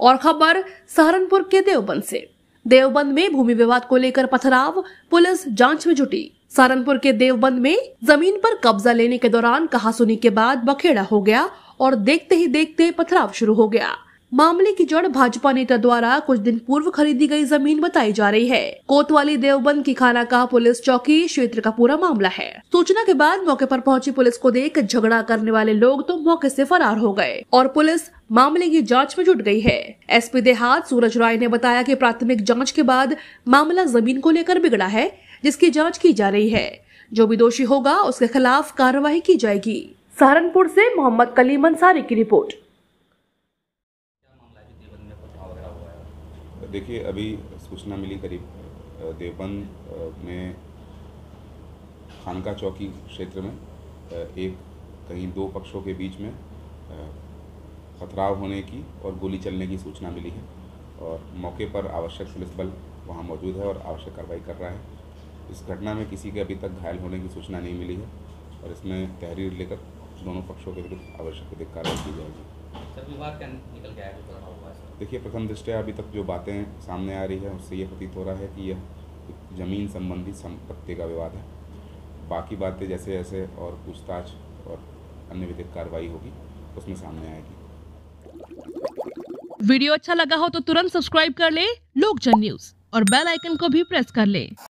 और खबर सहारनपुर के देवबंद से। देवबंद में भूमि विवाद को लेकर पथराव, पुलिस जाँच में जुटी। सहारनपुर के देवबंद में ज़मीन पर कब्जा लेने के दौरान कहासुनी के बाद बखेड़ा हो गया और देखते ही देखते पथराव शुरू हो गया। मामले की जड़ भाजपा नेता द्वारा कुछ दिन पूर्व खरीदी गई ज़मीन बताई जा रही है। कोतवाली देवबंद की खाना का पुलिस चौकी क्षेत्र का पूरा मामला है। सूचना के बाद मौके पर पहुँची पुलिस को देख झगड़ा करने वाले लोग तो मौके से फरार हो गए और पुलिस मामले की जाँच में जुट गई है। एसपी देहात सूरज राय ने बताया कि प्राथमिक जाँच के बाद मामला ज़मीन को लेकर बिगड़ा है, जिसकी जाँच की जा रही है। जो भी दोषी होगा, उसके खिलाफ कार्रवाई की जाएगी। सहारनपुर से मोहम्मद कलीम अंसारी की रिपोर्ट। देखिए, अभी सूचना मिली करीब देवबंद में खानका चौकी क्षेत्र में एक कहीं दो पक्षों के बीच में खतराव होने की और गोली चलने की सूचना मिली है और मौके पर आवश्यक पुलिस बल वहाँ मौजूद है और आवश्यक कार्रवाई कर रहा है। इस घटना में किसी के अभी तक घायल होने की सूचना नहीं मिली है और इसमें तहरीर लेकर दोनों पक्षों के विरुद्ध आवश्यक कार्रवाई की जाएगी। सर विवाद क्या निकल के आया हुआ देखिए प्रथम दृष्टया अभी तक जो बातें सामने आ रही है उससे ये प्रतीत हो रहा है कि यह ज़मीन संबंधी संपत्ति का विवाद है। बाकी बातें जैसे जैसे और पूछताछ और अन्य विधिक कार्रवाई होगी उसमें सामने आएगी। वीडियो अच्छा लगा हो तो तुरंत सब्सक्राइब कर ले लोक जन न्यूज़ और बेल आइकन को भी प्रेस कर ले।